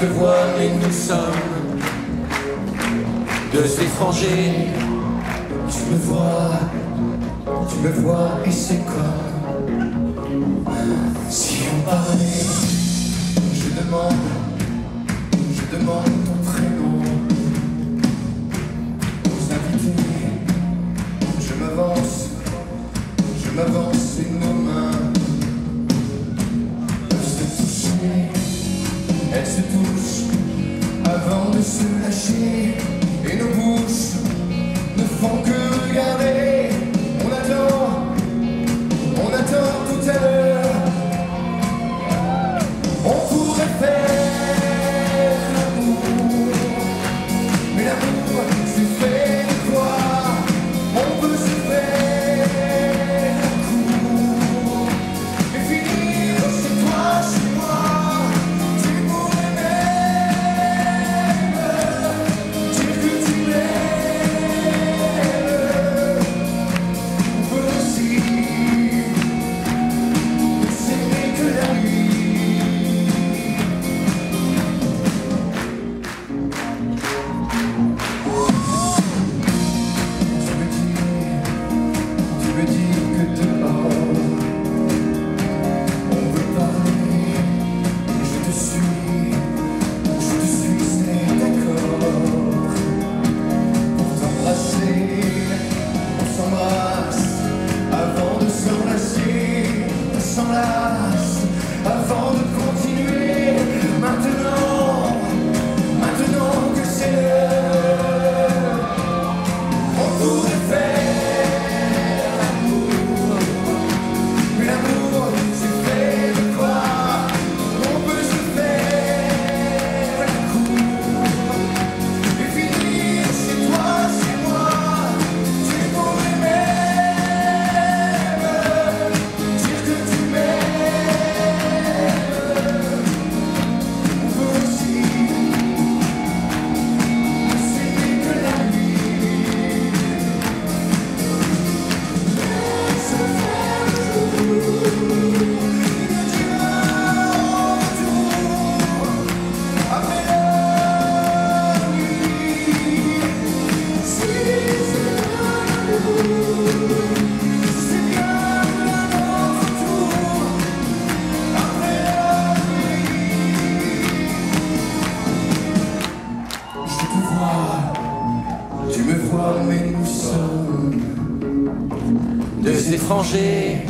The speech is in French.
te voir et nous sommes deux étrangers. Tu me vois, tu me vois et c'est comme si on parlait. Je demande, je demande. 무슨 다시 somehow tu me vois, mais nous sommes deux étrangers.